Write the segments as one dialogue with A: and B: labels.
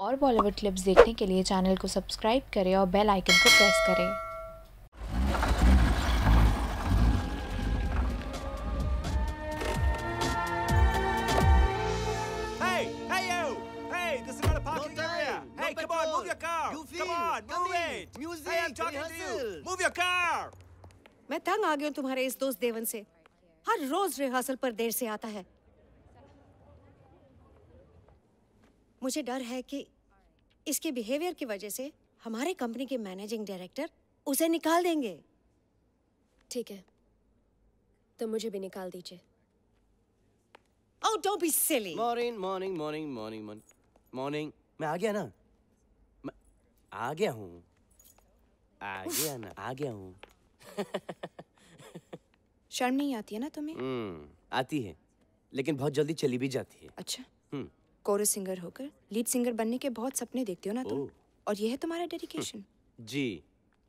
A: और बॉलीवुड क्लिप्स देखने के लिए चैनल को सब्सक्राइब करें और बेल आइकन को प्रेस करें।
B: मैं तंग आ गया तुम्हारे इस दोस्त देवन से। हर रोज रिहर्सल पर देर से आता है। मुझे डर है कि इसके बिहेवियर की वजह से हमारे कंपनी के मैनेजिंग डायरेक्टर उसे निकाल देंगे।
C: ठीक है। तो मुझे भी निकाल दीजिए।
B: ओह don't be silly
D: morning morning morning morning morning मैं आ गया ना? मैं आ गया हूँ। आ गया ना? आ गया हूँ।
E: शर्म नहीं आती है ना तुम्हें?
D: हम्म आती है लेकिन बहुत जल्दी चली भी जाती है।
E: अच्छा।
D: हम्म।
E: कोरस सिंगर होकर लीड सिंगर बनने के बहुत सपने देखते हो ना तुम? और ये है तुम्हारा डेडिकेशन
D: जी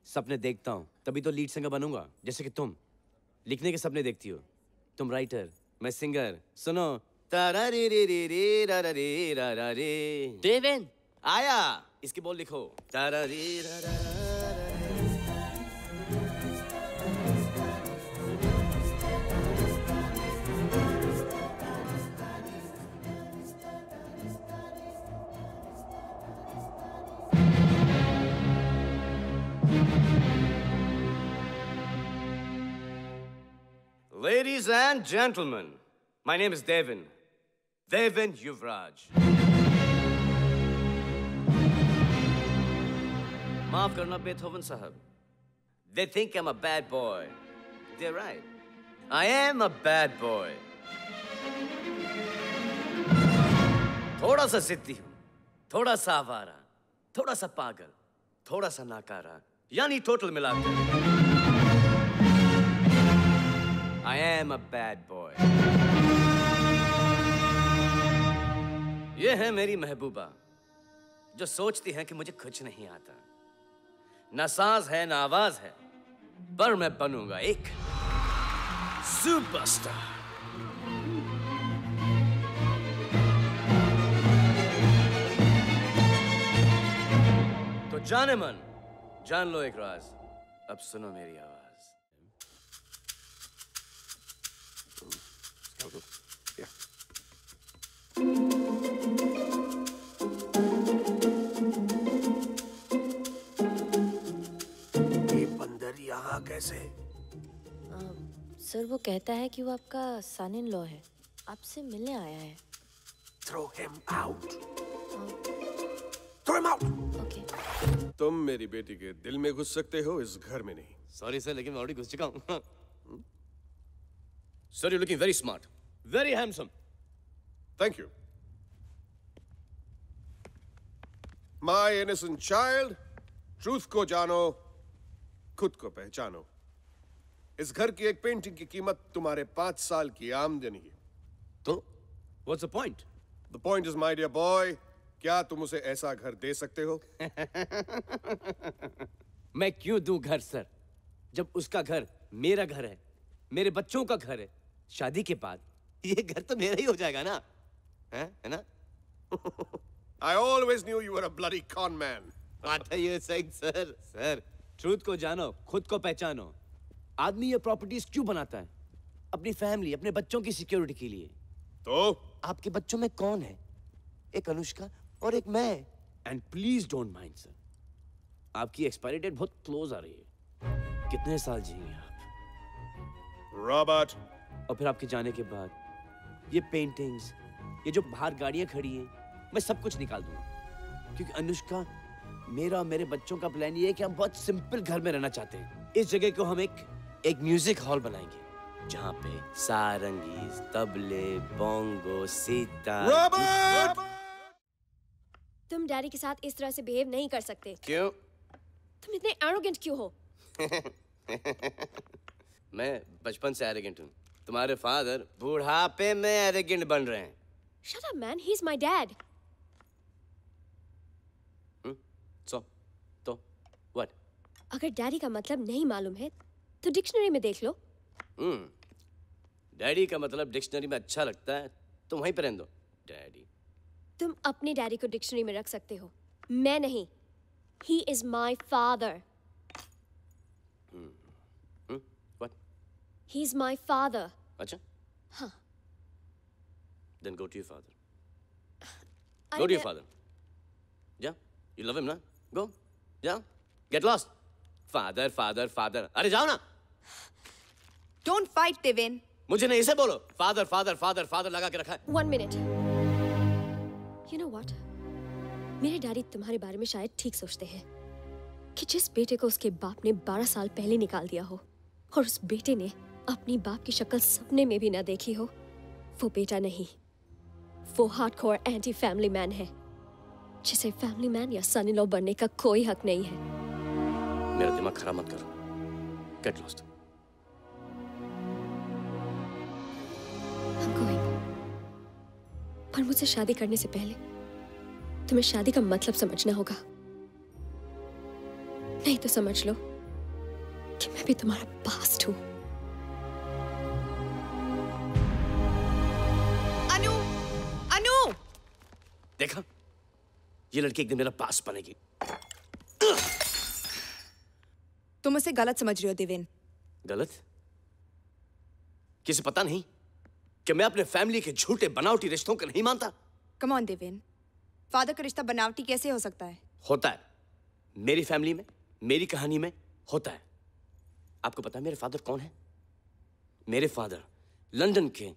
D: सपने देखता हूँ। तभी तो लीड सिंगर बनूँगा जैसे कि तुम। लिखने के सपने देखती हो। तुम राइटर मैं सिंगर सुनो। तारा रे रे रे रे रा रा रे रा रा रे देवेन। आया इसके बोल लिखो। तारा रे रा रा रा रा रे। Ladies and gentlemen, my name is Devin. Devin Yuvraj. माफ करना बेथोवन साहब They think I'm a bad boy. They're right. I am a bad boy. थोड़ा सा जिद्दी हूं थोड़ा सा आवारा थोड़ा सा पागल थोड़ा सा नाकारा यानी टोटल मिलाकर am a bad boy. ये है मेरी महबूबा, जो सोचती है कि मुझे कुछ नहीं आता। ना सांस है, ना आवाज़ है, पर मैं बनूँगा एक सुपरस्टार तो जाने मन, जान लो एक राज, अब सुनो मेरी आवाज़।
F: ये बंदर यहाँ कैसे?
C: सर वो कहता है कि वो आपका सन इन लॉ है। आपसे मिलने आया है।
F: Throw him out throw him out
C: okay.
G: तुम मेरी बेटी के दिल में घुस सकते हो इस घर में नहीं।
D: सॉरी सर लेकिन मैं ऑलरेडी घुस चुका हूँ। Sir you looking very smart very handsome
G: thank you my innocent child truth को जानो खुद को पहचानो इस घर की एक पेंटिंग की कीमत तुम्हारे पाँच साल की आमदनी है
D: तो what's the point
G: the point is my dear boy क्या तुम उसे ऐसा घर दे सकते हो
D: मैं क्यों दूँ घर सर जब उसका घर मेरा घर है मेरे बच्चों का घर है शादी के बाद ये घर तो मेरा ही हो जाएगा ना है, है ना
G: I always knew you were a bloody con man.
D: What are you saying, sir? Sir truth को जानो खुद को पहचानो आदमी ये प्रॉपर्टीज़ क्यों बनाता है अपनी फैमिली अपने बच्चों की सिक्योरिटी के लिए
G: तो?
D: आपके बच्चों में कौन है एक अनुष्का और एक मैं and please don't mind sir आपकी एक्सपायरी डेट बहुत क्लोज आ रही है कितने साल जिएँगे आप
G: Robert,
D: और फिर आपके जाने के बाद ये पेंटिंग्स ये जो बाहर गाड़ियाँ खड़ी हैं मैं सब कुछ निकाल दूँगा। क्योंकि अनुष्का मेरा और मेरे बच्चों का प्लान ये है कि हम बहुत सिंपल घर में रहना चाहते हैं। इस जगह को हम एक एक म्यूज़िक हॉल बनाएँगे जहाँ पे सारंगी तबले बोंगो सीता
G: Robert!
C: तुम डैडी के साथ इस तरह से बिहेव नहीं कर सकते।
D: क्यों?
C: तुम इतने एरोगेंट क्यों हो?
D: मैं बचपन से एरोगेंट हूँ। तुम्हारे फादर बुढ़ापे में एरोगेंट बन रहे हैं।
C: Shut up man he is my dad
D: so तो व्हाट
C: अगर डैडी का मतलब नहीं मालूम है तो डिक्शनरी में देख लो।
D: हम्म डैडी का मतलब डिक्शनरी में अच्छा लगता है तो वहीं पर रहने दो। डैडी
H: तुम अपने डैडी को डिक्शनरी में रख सकते हो। मैं नहीं। He is my
D: father
H: he is my father
D: अच्छा।
H: हाँ।
D: Then go to your father go to your father जा यू लव हिम ना गो जा get lost father father father अरे जाओ ना।
E: डोंट फाइट देवेन
D: मुझे नहीं इसे बोलो। फादर फादर फादर फादर लगा के रखा है।
H: One minute you know what मेरे डैडी तुम्हारे बारे में शायद ठीक सोचते हैं कि जिस बेटे को उसके बाप ने 12 साल पहले निकाल दिया हो और उस बेटे ने अपनी बाप की शक्ल सपने में भी ना देखी हो वो बेटा नहीं। वो हार्डकोर एंटी फैमिली मैन है जिसे फैमिली मैन या सन इन लॉ बनने का कोई हक नहीं है।
D: मेरा दिमाग खराब मत करो।
H: Get lost. पर मुझसे शादी करने से पहले तुम्हें शादी का मतलब समझना होगा। नहीं तो समझ लो कि मैं भी तुम्हारा पास्ट हूँ।
D: देखा? ये लड़की एक दिन मेरा पास बनेगी।
E: तुम उसे गलत समझ रहे हो देवेन।
D: गलत? किसे पता नहीं कि मैं अपने फैमिली के झूठे बनावटी रिश्तों को नहीं मानता?
E: Come on Deven. फादर का रिश्ता बनावटी कैसे हो सकता है?
D: होता है। मेरी फैमिली में मेरी कहानी में होता है। आपको पता है मेरे फादर कौन है? मेरे फादर लंदन के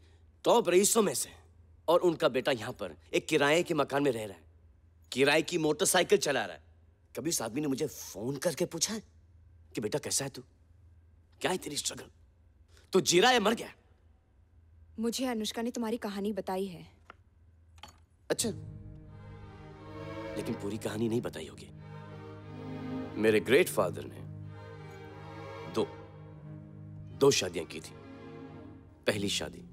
D: टॉप रईसों में से और उनका बेटा यहाँ पर एक किराए के मकान में रह रहा है। किराए की मोटरसाइकिल चला रहा है। कभी उस आदमी ने मुझे फ़ोन करके पूछा है कि बेटा कैसा है तू? क्या है तेरी स्ट्रगल तू जी रहा है मर गया?
E: मुझे अनुष्का ने तुम्हारी कहानी बताई है।
D: अच्छा। लेकिन पूरी कहानी नहीं बताई होगी। मेरे ग्रेट फादर ने दो दो शादियाँ की थी। पहली शादी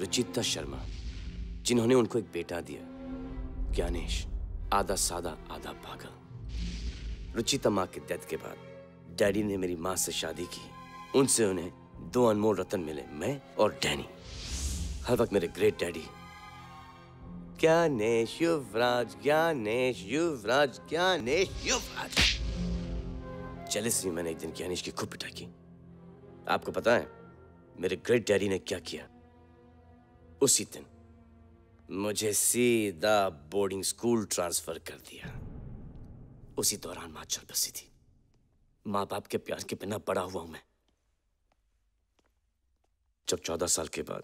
D: रुचिता शर्मा। जिन्होंने उनको एक बेटा दिया, ज्ञानेश आधा सादा आधा पागल रुचिता माँ के डेथ के बाद डैडी ने मेरी माँ से शादी की। उनसे उन्हें दो अनमोल रतन मिले, मैं और डैनी। हर वक्त मेरे great daddy. Gyanesh, Yuvraj Gyanesh Yuvraj Gyanesh, Yuvraj. Jealousy मैंने एक दिन ज्ञानेश की खूब पिटाई की। आपको पता है, मेरे ग्रेट डैडी ने क्या किया? उसी दिन मुझे सीधा बोर्डिंग स्कूल ट्रांसफ़र कर दिया। उसी दौरान माँ चल बसी थी। माँ बाप के प्यार के बिना बड़ा हुआ हूँ मैं। जब चौदह साल के बाद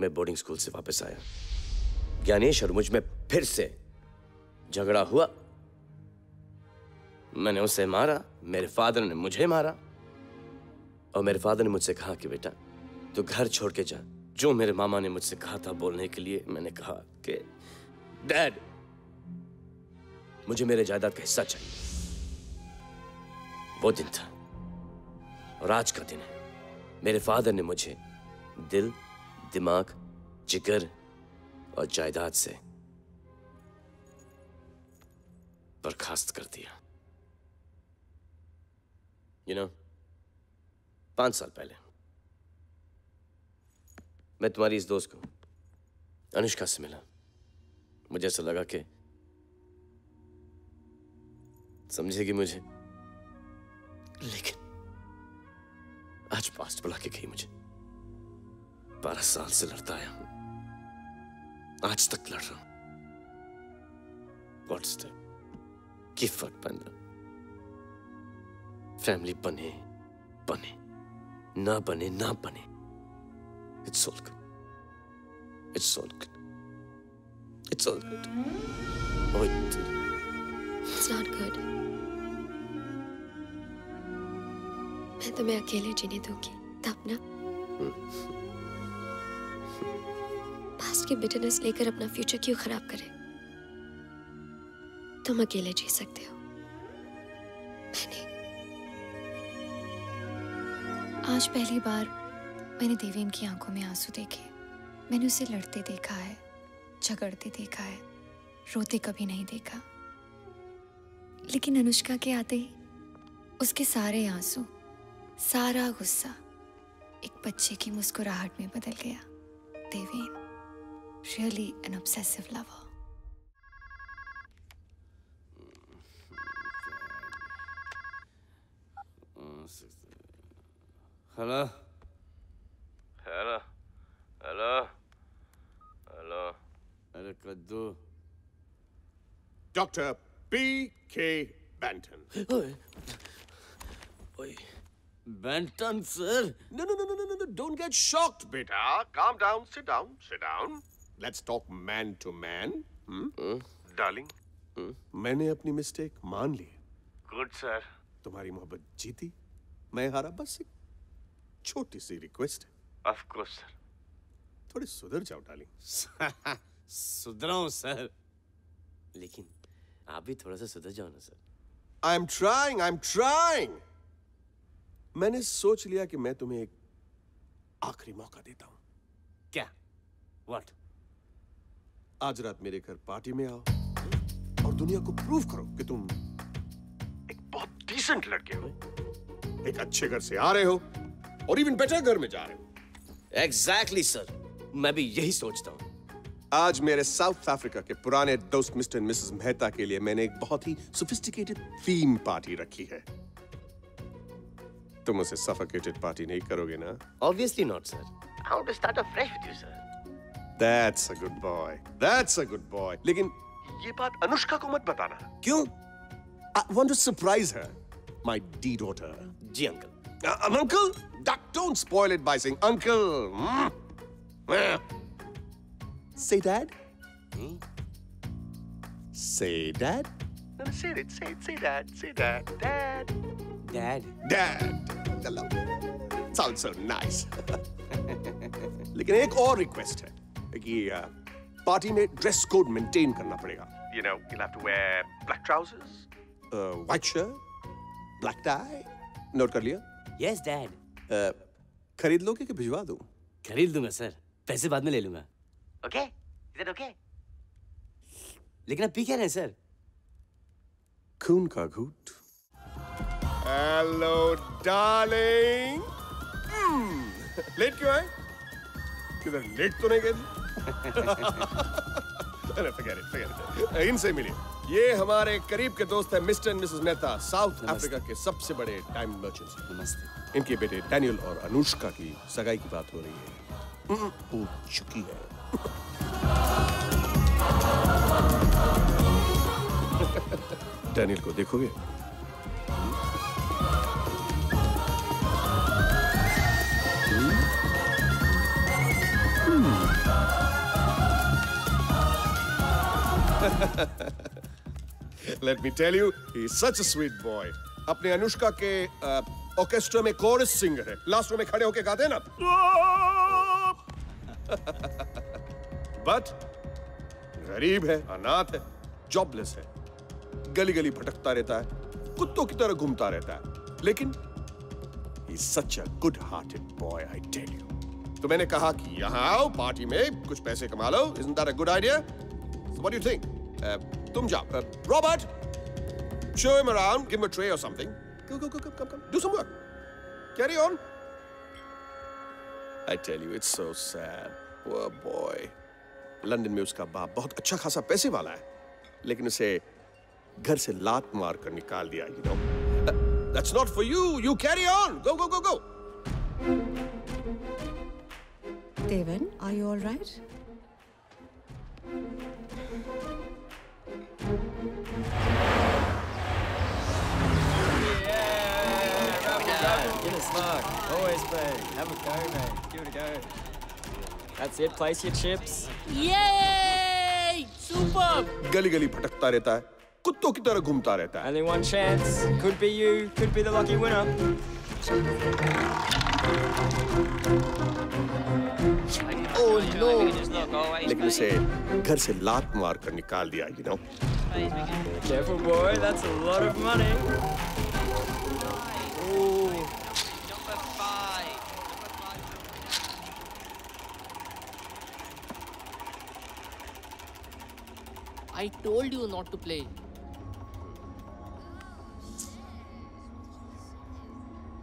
D: मैं बोर्डिंग स्कूल से वापस आया, ज्ञानेश और मुझमें फिर से झगड़ा हुआ। मैंने उसे मारा, मेरे फादर ने मुझे मारा और मेरे फादर ने मुझसे कहा कि बेटा, तू घर छोड़ के जा। जो मेरे मामा ने मुझसे कहा था बोलने के लिए मैंने कहा कि डैड मुझे मेरे जायदाद का हिस्सा चाहिए। वो दिन था और आज का दिन है। मेरे फादर ने मुझे दिल दिमाग जिगर और जायदाद से बर्खास्त कर दिया। यू you नो know, पाँच साल पहले। मैं तुम्हारी इस दोस्त को, अनुष्का से मिला। मुझे ऐसा लगा कि समझेगी मुझे। लेकिन आज पास्ट बुला के गई मुझे। बारह साल से लड़ता आया हूँ। आज तक लड़ रहा हूँ। व्हाट्स की फ़र्क बन रहा फैमिली बने बने, ना बने ना बने। It's all good it's all good it's all good oh
H: it's not good मैं तुम्हें अकेले जीने दूँगी। तब ना? पास्ट की बिटरनेस लेकर अपना फ्यूचर क्यों खराब करे? तुम अकेले जी सकते हो। मैंने
A: आज पहली बार मैंने देवेन की आँखों में आँसू देखे। मैंने उसे लड़ते देखा है, झगड़ते देखा है, रोते कभी नहीं देखा। लेकिन अनुष्का के आते ही उसके सारे आँसू, सारा गुस्सा एक बच्चे की मुस्कुराहट में बदल गया।
D: Deven really an obsessive lover hello
G: Dr. P.K. Banton.
D: ओए Banton sir
G: No, no, no, no, no, no, no. Don't get shocked, beta. Calm down. Sit down. Sit down. Let's talk man to man. Hmm? Uh? Darling, मैंने अपनी mistake मान ली
D: good sir
G: तुम्हारी मोहब्बत जीती मैं हारा बस एक छोटी सी रिक्वेस्ट है
D: ऑफ़ कोर्स सर
G: थोड़े सुधर जाओ डार्लिंग
D: सुधरा सर लेकिन आप भी थोड़ा सा सुधर जाओ ना sir.
G: I am trying I am trying मैंने सोच लिया कि मैं तुम्हें एक आखिरी मौका देता हूँ।
D: क्या? व्हाट
G: आज रात मेरे घर पार्टी में आओ और दुनिया को प्रूव करो कि तुम एक बहुत डिसेंट लड़के हो। एक अच्छे घर से आ रहे हो और इवन बेटर घर में जा रहे हो।
D: एग्जैक्टली सर मैं भी यही सोचता हूँ।
G: आज मेरे साउथ अफ्रीका के पुराने दोस्त मिस्टर मिसेस मेहता के लिए मैंने एक बहुत ही सोफिस्टिकेटेड थीम पार्टी रखी है तुम उसे सफोकेटेड पार्टी नहीं करोगे ना
D: obviously not sir I want to start a fresh with you sir
G: That's a good boy. That's a good boy. लेकिन ये बात अनुष्का को मत बताना
D: क्यों
G: I want to surprise her. My D daughter.
D: Ji uncle
G: Uh, um, uncle, Duck, don't spoil it by saying uncle. Mm. Eh. Say dad. Hmm? Say dad. No, say it, say it, say dad, say dad. Dad.
D: Dad.
G: Dad. Hello. Sounds so nice. लेकिन एक और request है कि uh, party में dress code maintain करना पड़ेगा you know you have to wear black trousers white shirt black tie note कर लिया
D: यस डैड
G: uh, खरीद लोगे कि भिजवा दूँ
D: खरीद लूँगा सर पैसे बाद में ले लूँगा ओके इज़ इट ओके लेकिन आप पी क्या रहे हैं सर?
G: खून का घूट। हेलो डार्लिंग लेट क्यों आए? किधर? लेट तो नहीं गए थे? अरे forget it, forget it. इनसे मिलिए। ये हमारे करीब के दोस्त है mister and Mrs Mehta South Africa के सबसे बड़े टाइम मर्चेंट्स।
D: नमस्ते।
G: इनके बेटे डैनियल और अनुष्का की सगाई की बात हो रही है। हो चुकी है। डैनियल को देखोगे? Let me tell you, he's such a sweet. अपने अनुष्का के ऑर्केस्ट्रा में कोरस सिंगर है। लास्ट रो में खड़े होके गाते हैं ना बट गरीब है, अनाथ है जॉबलेस है। गली गली भटकता रहता है, कुत्तों की तरह घूमता रहता है। लेकिन such a good hearted boy I tell you तो मैंने कहा कि यहाँ आओ, पार्टी में कुछ पैसे कमा लो is that a good idea what you think तुम जा Robert show him around give him a tray or something come come come come come do some work carry on I tell you it's so sad poor boy London में उसका बाप बहुत अच्छा खासा पैसे वाला है लेकिन उसे घर से लात मार कर निकाल दिया you know that's not for you you carry on go go go go
B: Deven are you all right
I: Always play. Have a go, mate. Give it a go. That's it. Place your chips.
J: Yay! Super!
G: गली गली भटकता रहता है कुत्तों की तरह घूमता रहता है
I: Only one chance. Could be you. Could be the lucky winner.
J: Oh no!
G: लेकिन उसे घर से लात मार कर निकाल दिया you know
I: Careful, boy. That's a lot of money.
J: I told you not to play.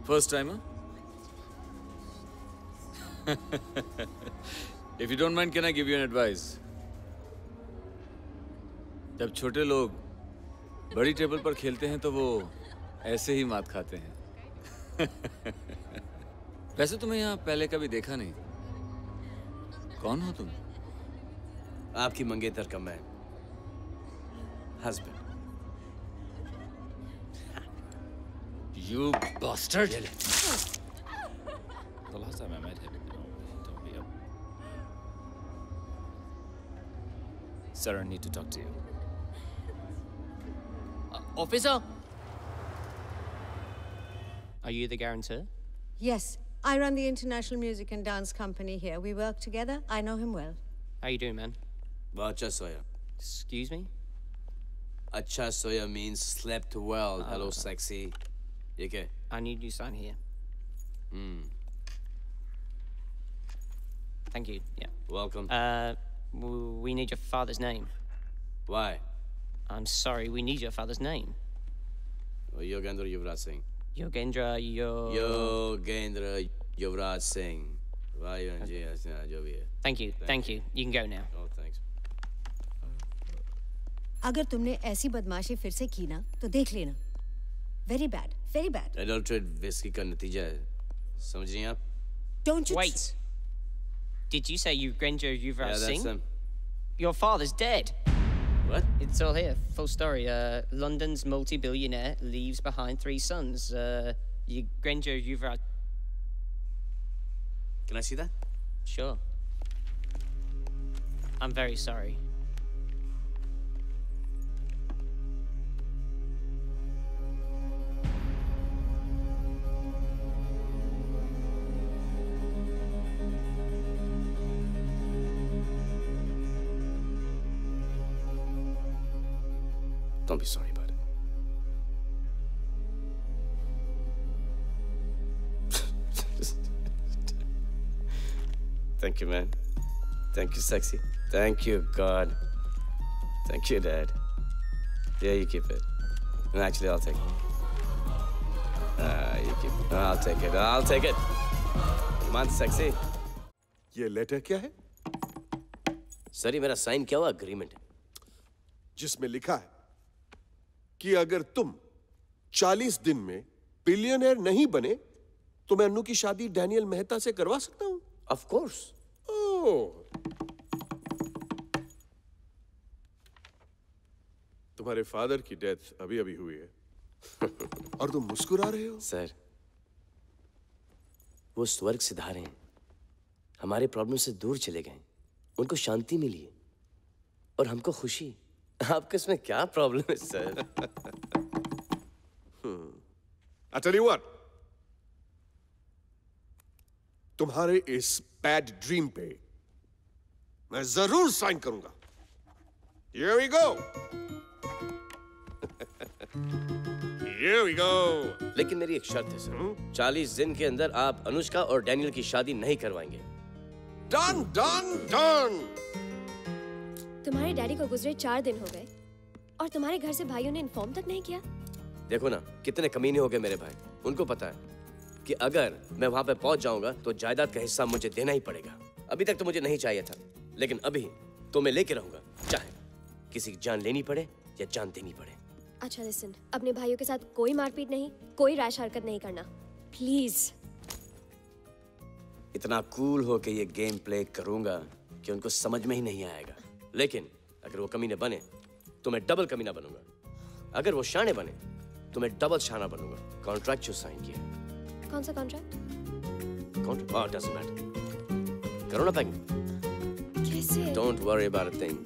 K: First timer? if you don't mind, can I give you an advice? जब छोटे लोग बड़ी टेबल पर खेलते हैं तो वो ऐसे ही मात खाते हैं वैसे तुम्हें यहाँ पहले कभी देखा नहीं कौन हो तुम
D: आपकी मंगेतर का मैं husband.
K: You bastard!
L: the last time I met him, he told me up. Sarah, I need to talk to you.
J: Uh, officer? Are you the guarantor?
B: Yes. I run the International Music and Dance Company here. We work together. I know him well.
J: How you doing, man?
D: Well, just so you.
J: Excuse me?
D: Acha soya means slept well. Uh, Hello, sexy. Okay.
J: I need you sign here.
D: Hmm.
J: Thank you. Yeah.
D: Welcome.
J: Uh, we need your father's name.
D: Why?
J: I'm sorry, we need your father's name.
D: Oh,
J: Yogendra
D: Yuvraj Singh. Yogendra Yo... Yogendra Yuvraj Singh.
J: Thank you, thank you. You can go now.
D: Oh,
B: अगर तुमने ऐसी बदमाशी फिर से की ना तो देख लेना very bad very bad
D: Adulterated whiskey का नतीजा है समझ रही हैं आप
B: Don't you
J: Wait. Did you say Yogendra Yuvraj
D: Yeah, that's
J: Singh?
D: them.
J: Your father's dead.
D: What?
J: It's all here. Full story. Uh, London's multi-billionaire leaves behind three sons. Uh, Yogendra Yuvraj.
D: Can I see that?
J: Sure. I'm very sorry.
D: Don't be sorry about it. Thank you, man. Thank you, sexy. Thank you, God. Thank you, Dad. Yeah, you keep it. And actually, I'll take it. Ah, you keep it. I'll take it. I'll take it. Come on, sexy.
G: ये letter क्या है
D: sir ये मेरा sign क्या हुआ agreement
G: जिसमें लिखा है कि अगर तुम 40 दिन में बिलियनर नहीं बने तो मैं अन्नू की शादी डैनियल मेहता से करवा सकता हूँ।
D: ऑफ़ कोर्स
G: तुम्हारे फादर की डेथ अभी अभी हुई है। और तुम मुस्कुरा रहे हो?
D: सर वो स्वर्ग सिधारे हैं। हमारे प्रॉब्लम से दूर चले गए उनको शांति मिली है और हमको खुशी। आपको इसमें क्या प्रॉब्लम है sir?
G: I tell you what, तुम्हारे इस बैड ड्रीम पे मैं ज़रूर साइन करूँगा। Here we go. Here we go.
D: लेकिन मेरी एक शर्त है सर। चालीस दिन के अंदर आप अनुष्का और डैनियल की शादी नहीं करवाएँगे।
G: Done done done.
H: तुम्हारे डैडी को गुजरे चार दिन हो गए। और तुम्हारे घर से भाइयों ने इन्फॉर्म तक नहीं किया?
D: देखो ना कितने कमीने हो गए मेरे भाई। उनको पता है कि अगर मैं वहाँ पे पहुँच जाऊँगा तो जायदाद का हिस्सा मुझे देना ही पड़ेगा। अभी तक तो मुझे नहीं चाहिए था लेकिन अभी तो मैं लेके रहूँगा चाहे किसी की जान लेनी पड़े या जान देनी पड़े।
H: अच्छा लिसन अपने भाइयों के साथ कोई मारपीट नहीं कोई रैश हरकत नहीं करना। प्लीज़
D: इतना कूल हो के ये गेम प्ले करूँगा कि उनको समझ में ही नहीं आएगा। लेकिन अगर वो कमीने बने तो मैं डबल कमीना बनूँगा। अगर वो शाने बने तो मैं डबल शाना बनूँगा। कॉन्ट्रैक्ट जो साइन किया
H: कौन सा कॉन्ट्रैक्ट
D: कॉन्ट्रैक्ट doesn't matter करो ना पैकिंग
H: कैसे?
D: Don't worry about a thing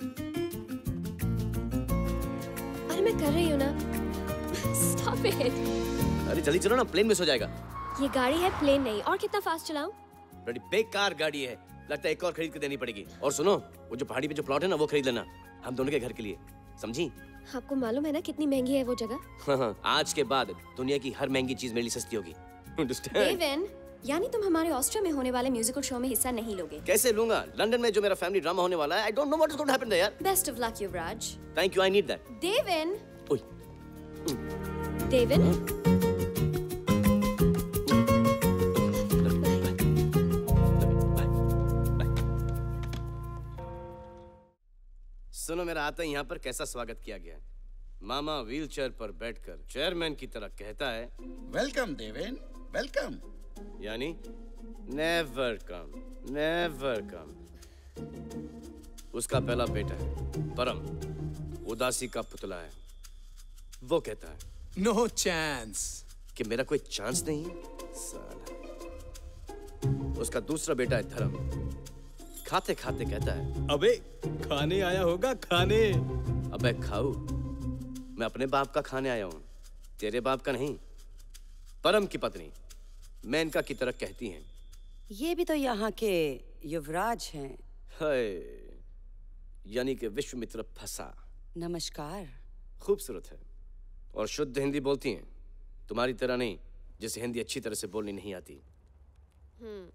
H: अरे मैं कर रही हूँ ना। स्टॉप इट
D: अरे जल्दी चलो ना प्लेन मिस हो जाएगा।
H: ये गाड़ी है प्लेन नहीं। और कितना फास्ट चलाऊं?
D: बड़ी बेकार गाड़ी है। लगता है एक और खरीद के देनी पड़ेगी। और सुनो वो जो पहाड़ी पे जो प्लॉट है ना वो खरीद लेना हम दोनों के घर के लिए। समझी?
H: आपको मालूम है ना कितनी महँगी है वो जगह?
D: हाँ, हाँ, आज के बाद दुनिया की हर महँगी चीज़ मेरे लिए सस्ती होगी।
H: यानी तुम हमारे ऑस्ट्रिया में होने वाले म्यूजिकल शो में हिस्सा नहीं लोगे।
D: कैसे लूँगा? लंदन में जो मेरा फैमिली ड्रामा होने वाला है I don't know what is going to happen यार।
H: Best of luck Yuvraj.
D: Thank you I need that
H: Deven
D: ओए।
H: डेविन
D: सुनो मेरा आते ही यहाँ पर कैसा स्वागत किया गया है? मामा व्हीलचेयर पर बैठकर चेयरमैन की तरह कहता है
M: वेलकम देवेन वेलकम।
D: यानी नेवर कम नेवर कम उसका पहला बेटा है परम उदासी का पुतला है। वो कहता है
M: नो no चांस
D: कि मेरा कोई चांस नहीं है? साला। उसका दूसरा बेटा है धर्म खाते खाते कहता है
M: अबे खाने आया होगा खाने।
D: अबे खाऊ। मैं अपने बाप का खाने आया हूँ तेरे बाप का नहीं परम की पत्नी। मेनका की तरह कहती हैं।
N: ये भी तो यहाँ के युवराज हैं।
D: हाय यानी कि विश्वमित्र फंसा।
N: नमस्कार।
D: खूबसूरत है और शुद्ध हिंदी बोलती हैं। तुम्हारी तरह नहीं जिसे हिंदी अच्छी तरह से बोलनी नहीं आती।
H: हम्म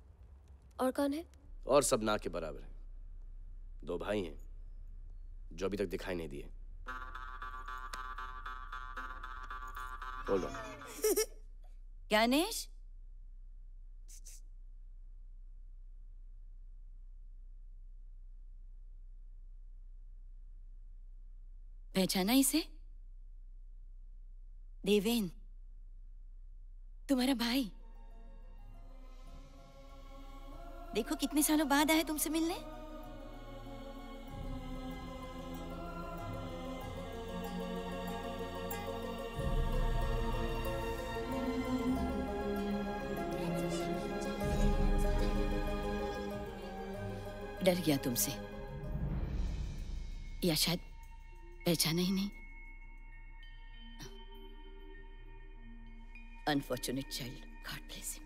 H: और कौन है?
D: और सब ना के बराबर है। दो भाई हैं, जो अभी तक दिखाई नहीं दिए। बोलो
O: ज्ञानेश पहचाना इसे? देवेन, तुम्हारा भाई। देखो कितने सालों बाद आए तुमसे मिलने। डर गया तुमसे। या शायद पहचाना ही नहीं। Unfortunate child God bless him